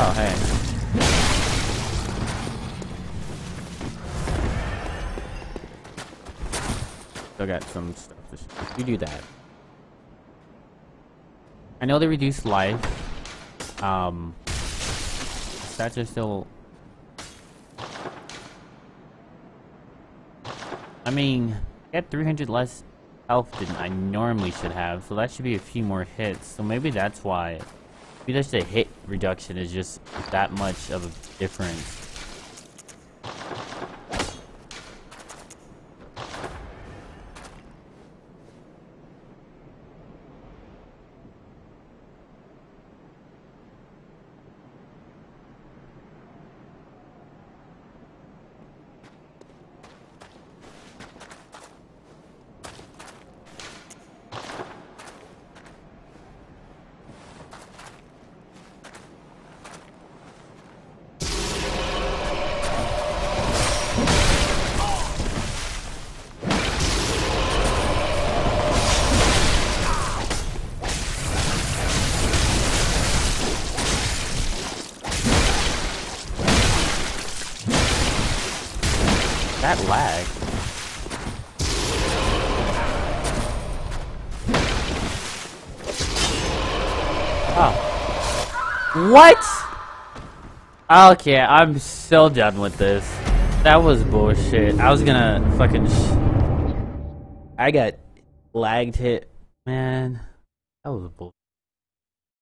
Oh, hey. Still got some stuff to. You do that. I know they reduced life. Um, stats are still. I mean, I got 300 less health than I normally should have, so that should be a few more hits. So maybe that's why. Maybe just the hit reduction is just that much of a difference. That lag. Oh. What? Okay, I'm so done with this. That was bullshit. I was gonna fucking. I got lagged hit. Man, that was bullshit.